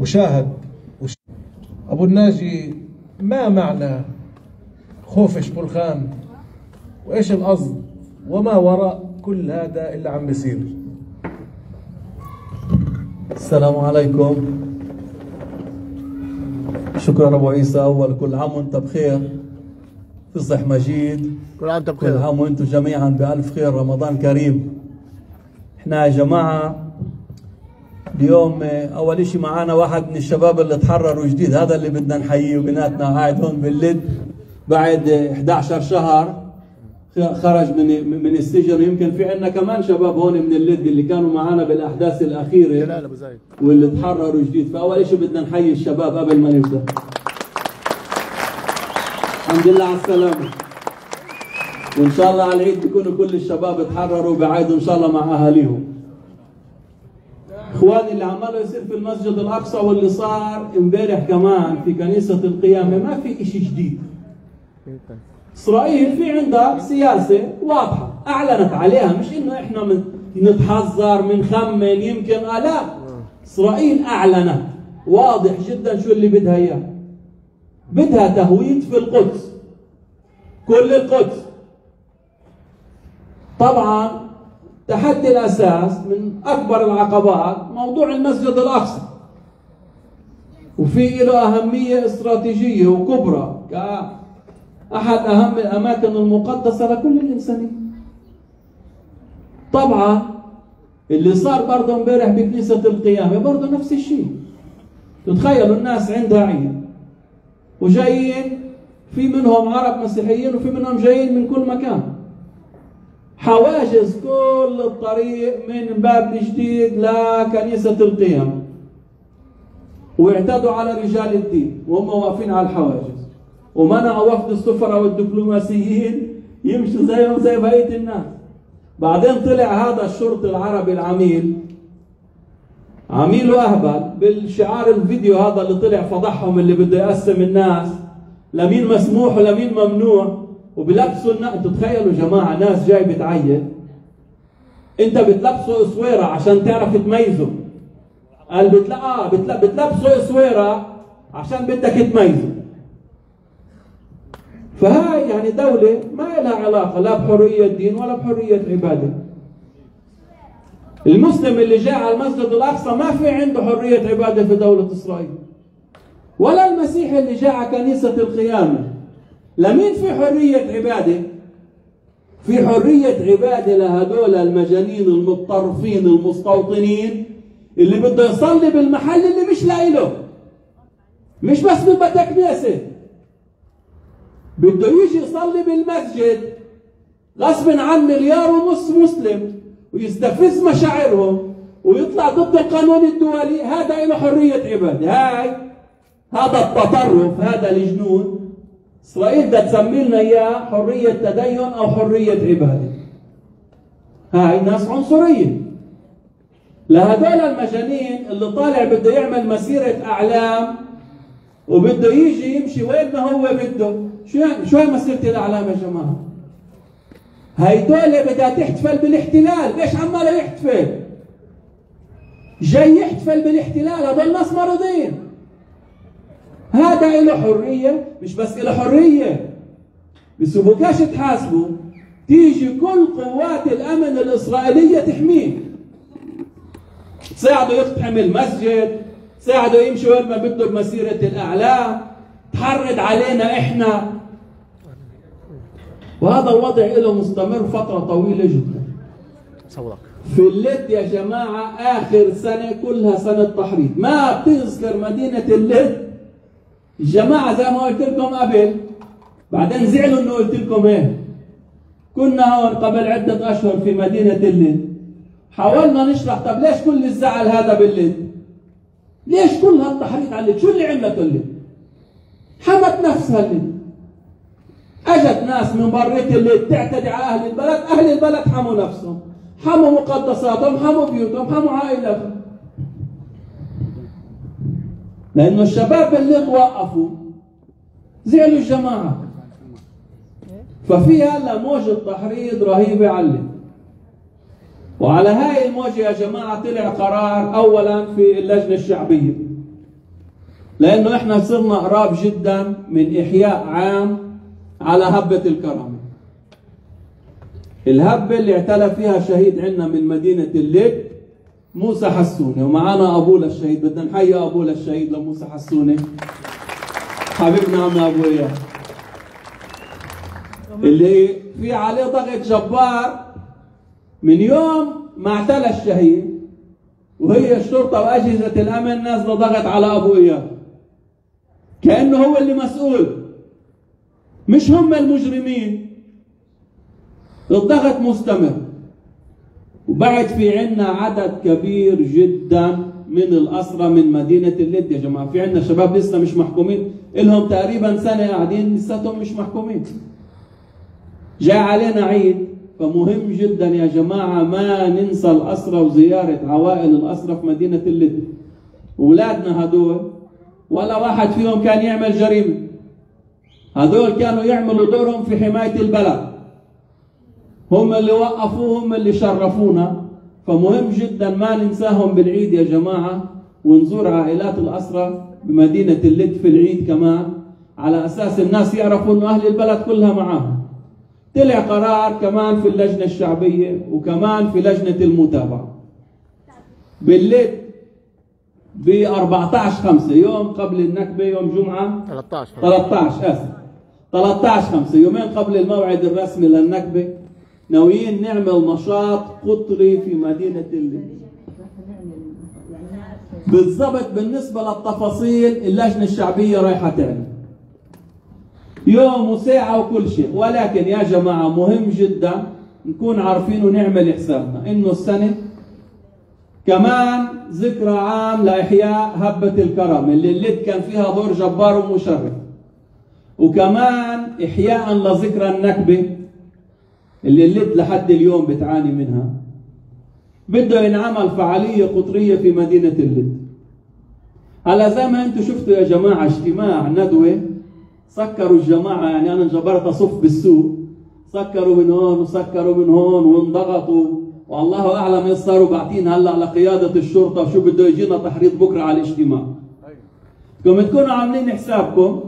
مشاهد وش- أبو الناجي ما معنى خوفش بولخان وإيش القصد وما وراء كل هذا اللي عم بيصير. السلام عليكم. شكرا أبو عيسى. أول كل عام وأنت بخير. في صح مجيد. كل عام وأنت كل بخير عام وأنتم جميعا بألف خير. رمضان كريم. إحنا يا جماعة اليوم آه، أول إشي معانا واحد من الشباب اللي تحرروا جديد هذا اللي بدنا نحييه بيناتنا قاعد هون باللد بعد آه، 11 شهر خرج من من السجن. يمكن في عندنا كمان شباب هون من اللد اللي كانوا معنا بالأحداث الأخيرة واللي تحرروا جديد. فأول شيء بدنا نحيي الشباب قبل ما نبدأ. الحمد لله على السلامة. وإن شاء الله على العيد بيكونوا كل الشباب تحرروا بعيدوا ان شاء الله مع أهاليهم. إخواني اللي عماله يصير في المسجد الأقصى واللي صار امبارح كمان في كنيسة القيامة ما في إشي جديد. إسرائيل في عندها سياسة واضحة أعلنت عليها مش إنه إحنا من نتحذر منخمن يمكن آه لا. إسرائيل أعلنت واضح جدا شو اللي بدها إياه. بدها تهويد في القدس كل القدس. طبعا تحدي الأساس من أكبر العقبات موضوع المسجد الأقصى. وفي له أهمية استراتيجية وكبرى كأحد أهم الأماكن المقدسة لكل الإنسانية. طبعا اللي صار برضه امبارح بكنيسة القيامة برضه نفس الشيء. تتخيلوا الناس عندها عيد وجايين في منهم عرب مسيحيين وفي منهم جايين من كل مكان. حواجز كل الطريق من باب الجديد لكنيسة القيم. واعتدوا على رجال الدين وهم واقفين على الحواجز. ومنعوا وفد السفراء والدبلوماسيين. يمشوا زيهم زي بقية الناس. بعدين طلع هذا الشرطي العربي العميل. عميل وأهبل بالشعار الفيديو هذا اللي طلع فضحهم اللي بده يقسم الناس. لمين مسموح ولمين ممنوع. وبلبسوا أنتوا تخيلوا جماعة ناس جاي بتعين انت بتلبسوا اسويره عشان تعرف تميزه قال بتلا... آه. بتلبسوا اسويره عشان بدك تميزه فهاي يعني دولة ما لها علاقة لا بحرية دين ولا بحرية عبادة المسلم اللي جاء على المسجد الأقصى ما في عنده حرية عبادة في دولة إسرائيل. ولا المسيحي اللي جاء على كنيسة القيامة. لمين في حرية عبادة؟ في حرية عبادة لهدول المجانين المتطرفين المستوطنين اللي بده يصلي بالمحل اللي مش لاقي له. مش بس ببيت كنيسة بده يجي يصلي بالمسجد. غصب عن مليار ونص مسلم ويستفز مشاعرهم ويطلع ضد القانون الدولي. هذا له حرية عبادة. هاي هذا التطرف هذا الجنون. إسرائيل بدها تسمي لنا إياه حرية تدين أو حرية عبادة. هاي ناس عنصرية. لهدول المجانين اللي طالع بده يعمل مسيرة أعلام وبده يجي يمشي وين ما هو بده. شو يعني؟ شو هاي مسيرة الأعلام يا جماعة؟ هيدول بدها تحتفل بالاحتلال. ليش عمالة يحتفل؟ جاي يحتفل بالاحتلال. هذول ناس مريضين. هذا له حرية مش بس له حرية. بسبوكاش تحاسبوا تيجي كل قوات الأمن الإسرائيلية تحميه تساعده يقتحم المسجد تساعده يمشي وين ما بده بمسيرة الأعلام تحرض علينا إحنا. وهذا الوضع له مستمر فترة طويلة جدا. في اللد يا جماعة آخر سنة كلها سنة تحريض. ما بتذكر مدينة اللد الجماعة زي ما قلت لكم قبل بعدين زعلوا إنه قلت لكم إيه؟ كنا هون قبل عدة أشهر في مدينة اللد حاولنا نشرح طب ليش كل الزعل هذا باللد ليش كل هالتحريض على شو اللي عملته اللد حمت نفسها اللد أجت ناس من بريت اللي تعتدي على أهل البلد أهل البلد حموا نفسهم. حموا مقدساتهم حموا بيوتهم حموا عائلاتهم. لأنه الشباب اللي توقفوا زعلوا الجماعة. ففي هلا موجة تحريض رهيبة علي. وعلى هاي الموجة يا جماعة طلع قرار أولا في اللجنة الشعبية. لأنه إحنا صرنا قراب جدا من إحياء عام على هبة الكرامة. الهبة اللي اعتلى فيها شهيد عندنا من مدينة الليل موسى حسونة. ومعنا ابوه للشهيد. بدنا نحيي ابوه للشهيد لموسى حسونة. حبيبنا عم أبو اللي في عليه ضغط جبار من يوم ما اعتلى الشهيد. وهي الشرطة وأجهزة الأمن نازلة ضغط على أبو إياه. كأنه هو اللي مسؤول. مش هم المجرمين. الضغط مستمر. وبعد في عنا عدد كبير جدا من الأسرى من مدينة اللد يا جماعة. في عنا شباب لسه مش محكومين. إلهم تقريبا سنة قاعدين لساتهم مش محكومين. جاء علينا عيد فمهم جدا يا جماعة ما ننسى الأسرى وزيارة عوائل الأسرى في مدينة اللد أولادنا هدول ولا واحد فيهم كان يعمل جريمة. هدول كانوا يعملوا دورهم في حماية البلد. هم اللي وقفوهم هم اللي شرفونا. فمهم جدا ما ننساهم بالعيد يا جماعة. ونزور عائلات الأسرى بمدينة اللد في العيد كمان. على أساس الناس يعرفوا أنه أهل البلد كلها معاهم. طلع قرار كمان في اللجنة الشعبية وكمان في لجنة المتابعة. بالليل ب 14 5 يوم قبل النكبة يوم جمعة. 13 13 آسف. 13 5 يومين قبل الموعد الرسمي للنكبة. ناويين نعمل نشاط قطري في مدينة الليل بالضبط بالنسبة للتفاصيل اللجنة الشعبية رايحة تعمل. يوم وساعة وكل شيء. ولكن يا جماعة مهم جدا نكون عارفين ونعمل حسابنا إنه السنة كمان ذكرى عام لإحياء هبة الكرم اللي الليد كان فيها دور جبار ومشرف. وكمان إحياء لذكرى النكبة اللي الليد لحد اليوم بتعاني منها. بده ينعمل فعالية قطرية في مدينة الليد هلا زي ما أنتم شفتوا يا جماعة اجتماع ندوة. سكروا الجماعة يعني أنا جبرت أصف بالسوق. سكروا من هون وسكروا من هون وانضغطوا. والله أعلم إيش صاروا باعتين هلأ لقيادة الشرطة وشو بده يجينا تحريض بكرة على الاجتماع. كم تكونوا عاملين حسابكم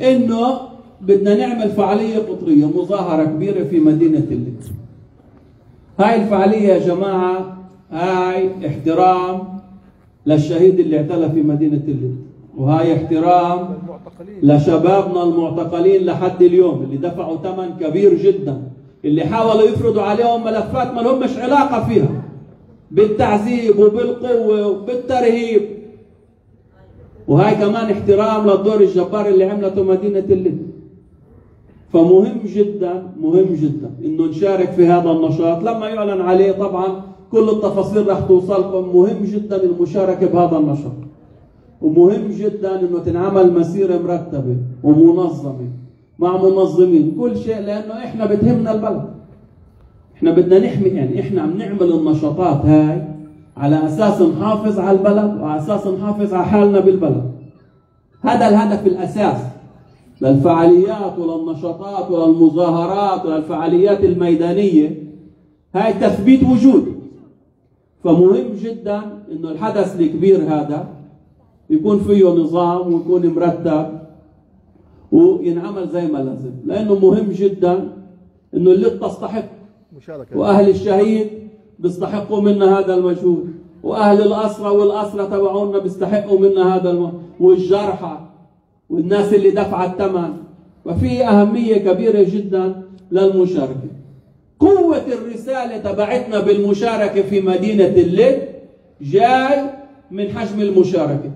إنه بدنا نعمل فعالية قطرية مظاهرة كبيرة في مدينة الليل هاي الفعالية يا جماعة هاي احترام للشهيد اللي اعتلى في مدينة الليل وهاي احترام لشبابنا المعتقلين لحد اليوم اللي دفعوا ثمن كبير جدا اللي حاولوا يفرضوا عليهم ملفات ما لهمش علاقة فيها. بالتعذيب وبالقوة وبالترهيب. وهاي كمان احترام للدور الجبار اللي عملته مدينة اللد فمهم جدا مهم جدا إنه نشارك في هذا النشاط. لما يعلن عليه طبعا كل التفاصيل رح توصلكم مهم جدا المشاركة بهذا النشاط. ومهم جدا إنه تنعمل مسيرة مرتبة ومنظمة مع منظمين كل شيء لأنه إحنا بتهمنا البلد. إحنا بدنا نحمي يعني إحنا عم نعمل النشاطات هاي على أساس نحافظ على البلد وعلى أساس نحافظ على حالنا بالبلد. هذا الهدف الاساس للفعاليات وللنشاطات وللمظاهرات وللفعاليات الميدانية. هاي تثبيت وجود. فمهم جدا إنه الحدث الكبير هذا يكون فيه نظام ويكون مرتب وينعمل زي ما لازم. لأنه مهم جدا إنه اللي تستحق مشاركة. وأهل الشهيد بيستحقوا منا هذا المجهود. وأهل الاسرى والاسرى تبعونا بيستحقوا منا هذا المجهود والجرحى. والناس اللي دفعت الثمن. ففي أهمية كبيرة جدا للمشاركة. قوة الرسالة تبعتنا بالمشاركة في مدينة الليل جاي من حجم المشاركة.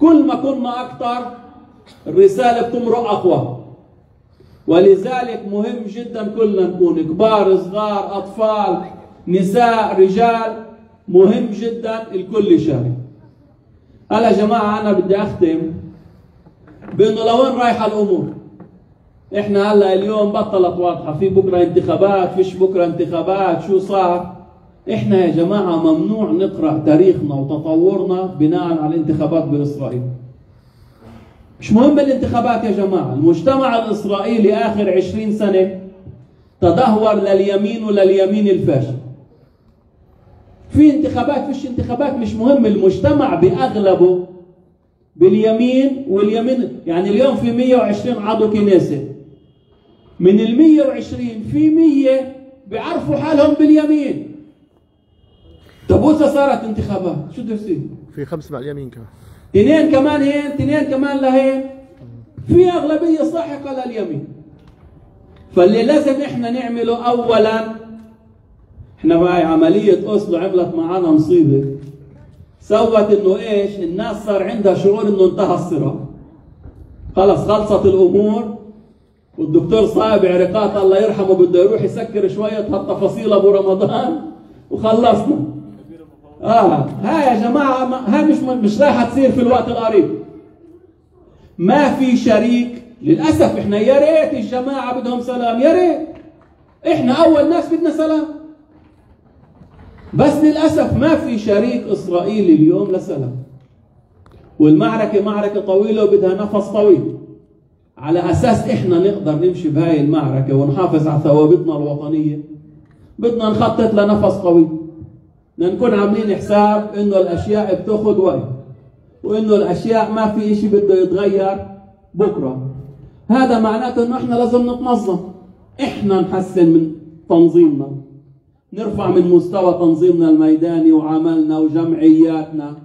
كل ما كنا أكثر الرسالة بتمرق أقوى. ولذلك مهم جدا كلنا نكون كبار صغار أطفال نساء رجال. مهم جدا الكل يشارك. هلا يا جماعة أنا بدي أختم بأنه لوين رايحة الأمور؟ إحنا هلا اليوم بطلت واضحة في بكرة انتخابات فيش بكرة انتخابات شو صار؟ إحنا يا جماعة ممنوع نقرأ تاريخنا وتطورنا بناء على الانتخابات بإسرائيل. مش مهم الانتخابات يا جماعة المجتمع الإسرائيلي آخر عشرين سنة تدهور لليمين ولليمين الفاشل. في انتخابات فيش انتخابات مش مهم المجتمع بأغلبه باليمين واليمين. يعني اليوم في 120 عضو كنيسة. من ال 120 في 100 بيعرفوا حالهم باليمين. طب وإذا صارت انتخابات؟ شو بده يصير؟ في خمس مع اليمين كمان. اثنين كمان هين اثنين كمان لهين. في أغلبية ساحقة لليمين. فاللي لازم إحنا نعمله أولا إحنا بقى عملية أوسلو عملت معانا مصيبة. سوت إنه إيش؟ الناس صار عندها شعور إنه انتهى الصراع. خلص خلصت الأمور والدكتور صابع رقاط الله يرحمه بده يروح يسكر شوية هالتفاصيل أبو رمضان وخلصنا. آه ها يا جماعة ما ها مش مش رايحة تصير في الوقت القريب. ما في شريك للأسف إحنا يا ريت الجماعة بدهم سلام يا ريت. إحنا أول ناس بدنا سلام. بس للأسف ما في شريك إسرائيلي اليوم لسلام. والمعركة معركة طويلة وبدها نفس طويل. على أساس إحنا نقدر نمشي بهاي المعركة ونحافظ على ثوابتنا الوطنية بدنا نخطط لنفس طويل. نكون عاملين حساب إنه الأشياء بتاخذ وقت وإنه الأشياء ما في إشي بده يتغير بكرة. هذا معناته إنه إحنا لازم نتنظم. إحنا نحسن من تنظيمنا. نرفع من مستوى تنظيمنا الميداني وعملنا وجمعياتنا.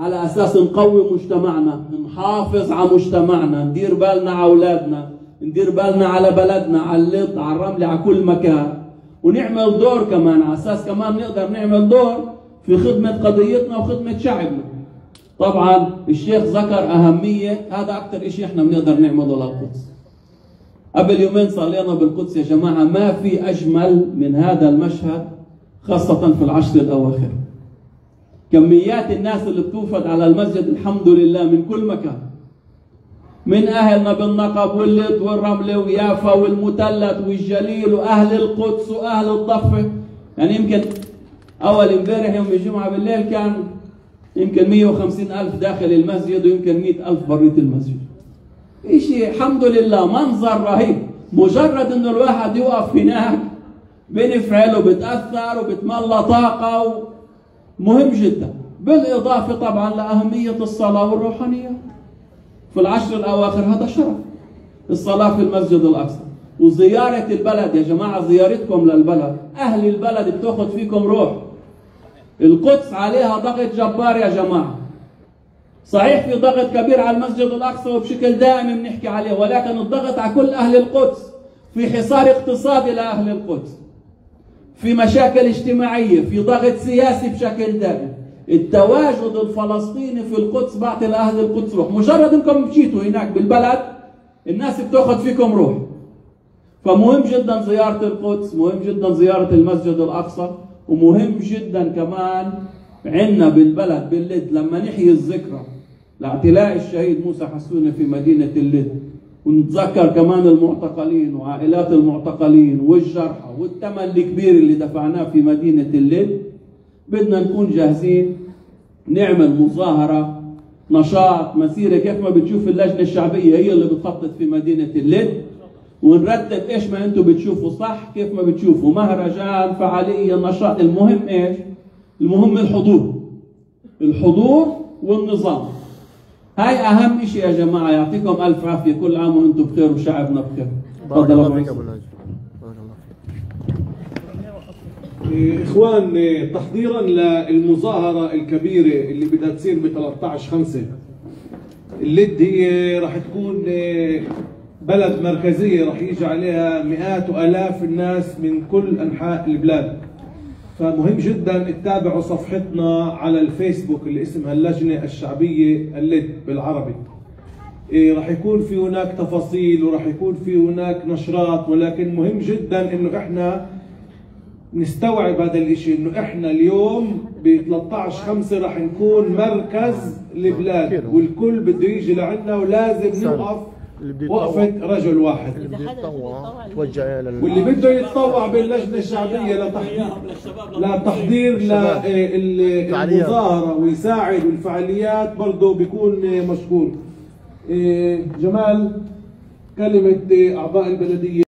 على أساس نقوي مجتمعنا نحافظ على مجتمعنا ندير بالنا على أولادنا ندير بالنا على بلدنا على اللط على الرمل على كل مكان. ونعمل دور كمان على أساس كمان نقدر نعمل دور في خدمة قضيتنا وخدمة شعبنا. طبعا الشيخ ذكر أهمية هذا أكثر شيء إحنا بنقدر نعمله للقدس. قبل يومين صلينا بالقدس يا جماعة ما في أجمل من هذا المشهد خاصة في العشر الأواخر. كميات الناس اللي بتوفد على المسجد الحمد لله من كل مكان. من أهلنا بالنقب واللط والرملة ويافا والمثلث والجليل وأهل القدس وأهل الضفة. يعني يمكن أول امبارح يوم الجمعة بالليل كان يمكن 150 ألف داخل المسجد ويمكن 100 ألف بريت المسجد. شيء الحمد لله منظر رهيب. مجرد انه الواحد يقف هناك بنفعل وبتأثر وبتملى طاقة مهم جدا. بالإضافة طبعا لأهمية الصلاة والروحانية. في العشر الأواخر هذا شرف. الصلاة في المسجد الأقصى. وزيارة البلد يا جماعة زيارتكم للبلد. أهل البلد بتأخذ فيكم روح. القدس عليها ضغط جبار يا جماعة. صحيح في ضغط كبير على المسجد الأقصى وبشكل دائم بنحكي عليه ولكن الضغط على كل أهل القدس في حصار اقتصادي لاهل القدس في مشاكل اجتماعية في ضغط سياسي بشكل دائم. التواجد الفلسطيني في القدس بعطي لاهل القدس روح. مجرد إنكم مشيتوا هناك بالبلد الناس بتأخذ فيكم روح. فمهم جدا زيارة القدس مهم جدا زيارة المسجد الأقصى ومهم جدا كمان عندنا بالبلد باللد لما نحيي الذكرى. لاعتلاء الشهيد موسى حسونة في مدينة اللد ونتذكر كمان المعتقلين وعائلات المعتقلين والجرحى والثمن الكبير اللي دفعناه في مدينة اللد. بدنا نكون جاهزين نعمل مظاهرة نشاط مسيرة كيف ما بتشوف اللجنة الشعبية هي اللي بتخطط في مدينة اللد. ونرتب إيش ما أنتم بتشوفوا صح كيف ما بتشوفوا مهرجان فعالية نشاط المهم إيش؟ المهم الحضور. الحضور والنظام. هاي أهم شيء يا جماعة يعطيكم ألف عافية. كل عام وأنتم بخير وشعبنا بخير. تفضل الله فيك. أبو ناجي بارك الله فيك. إخوان تحضيرا للمظاهرة الكبيرة اللي بدها تصير ب 13 5 اللد هي راح تكون بلد مركزية راح يجي عليها مئات وآلاف الناس من كل أنحاء البلاد. فمهم جدا تتابعوا صفحتنا على الفيسبوك اللي اسمها اللجنة الشعبية اللد بالعربي. إيه راح يكون في هناك تفاصيل وراح يكون في هناك نشرات ولكن مهم جدا إنه إحنا نستوعب هذا الإشي إنه إحنا اليوم ب 13 5 راح نكون مركز البلاد والكل بده يجي لعنا ولازم نوقف وقفة رجل واحد. اللي بده يتطوع توجه لل واللي بده يتطوع باللجنة الشعبية لتحضير لتحضير. فعاليات. للمظاهرة ويساعد والفعاليات برضه بيكون مشكور. آه، جمال كلمة آه، أعضاء البلدية.